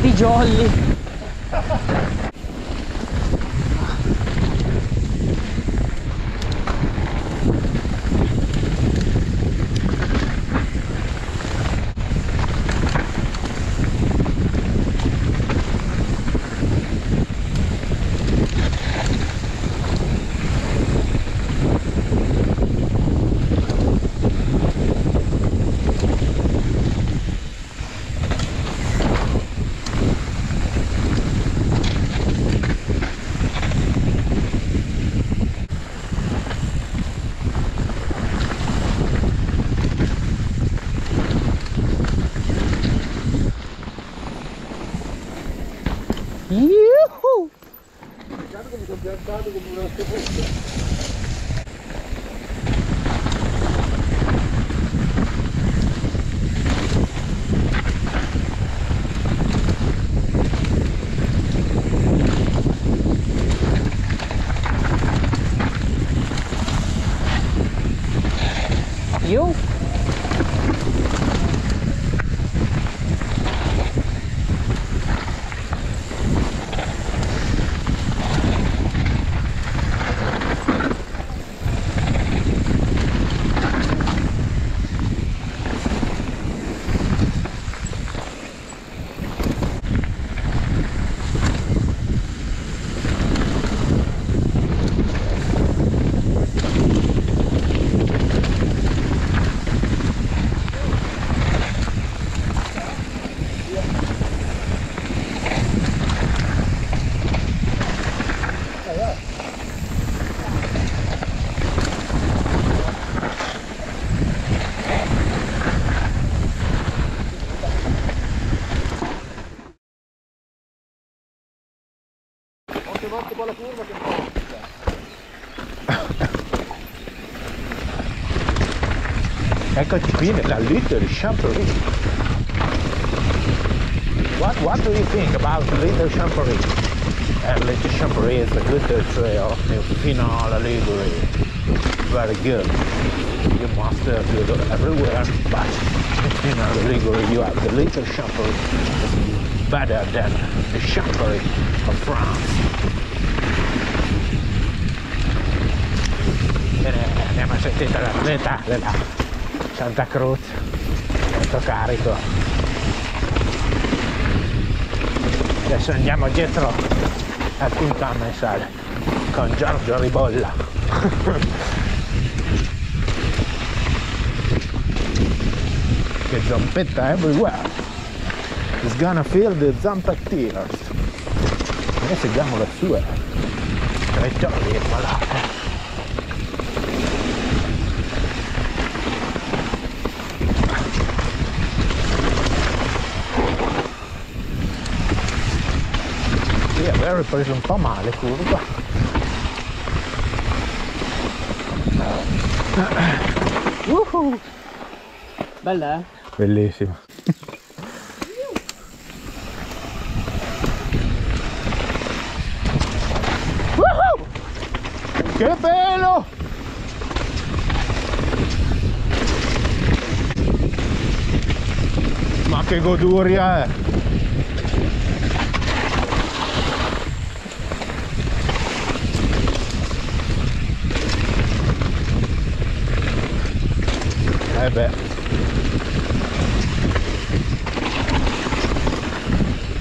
Di jolly. 哟吼！Eccoci qui nella Little Champlain. What, what do you think about Little Champlain? Uh, Little Champlain is a good trail fino alla Liguri. Very good. You must uh, go everywhere, but in the Liguri you have the Little. It's better than the Champlain of France. Bene, andiamo a sentire l'atleta della Santa Cruz, molto carico. Adesso andiamo dietro al Punta Mensale con Giorgio Ribolla. che zampetta everywhere. It's gonna feel the zampettinos. E seguiamo le sue traiettorie malate. Sì, aver preso un po' male curva. Woohoo. Bella, eh? Bellissimo. Che bello! Ma che goduria è! Eh beh.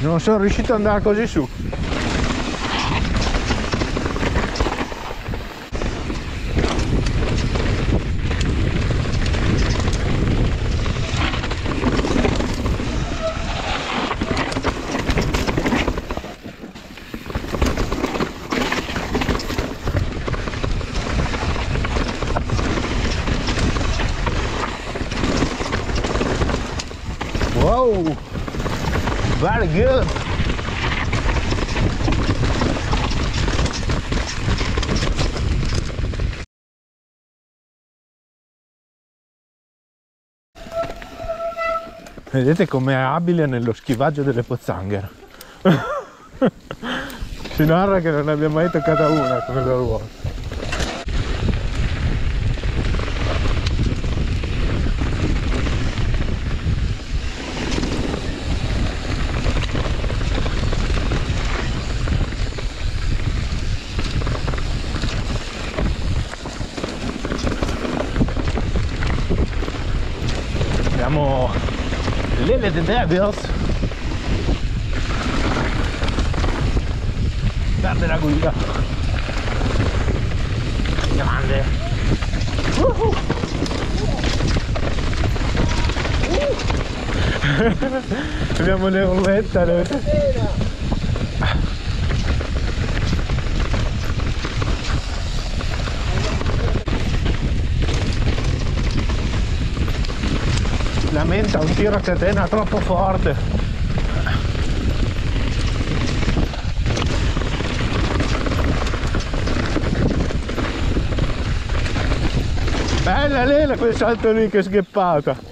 Non sono riuscito ad andare così su. Very good! Vedete com'è abile nello schivaggio delle pozzanghere. si narra che non ne abbia mai toccata una come la ruota. Quelle The Devils. Perde la guida. Grande. Uhu. Abbiamo le urletta noi. Lamenta un tiro a catena troppo forte. Bella Lela quel salto lì che è sgheppata.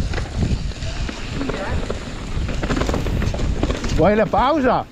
Vuoi la pausa?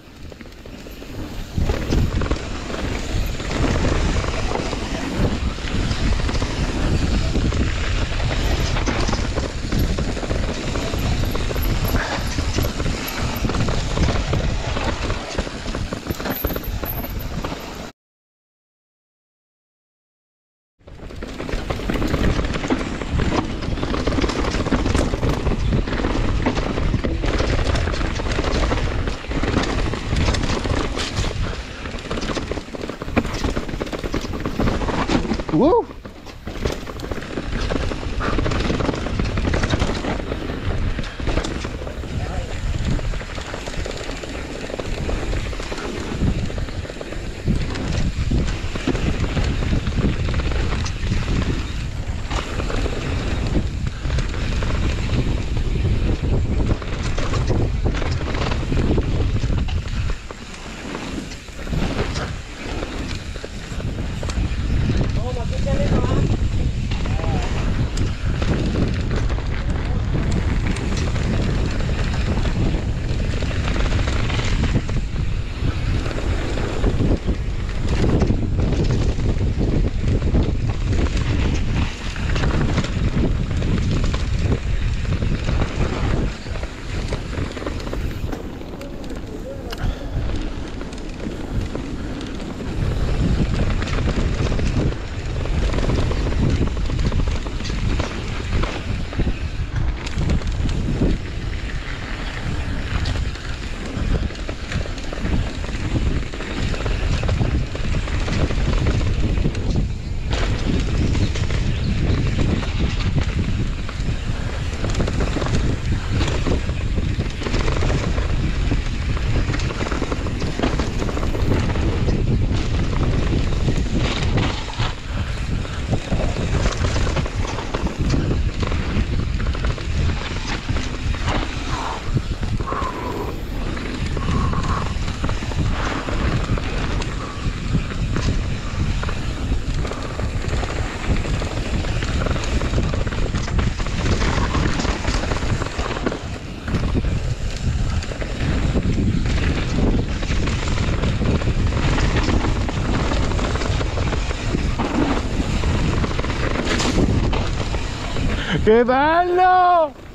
Woo! Che bello!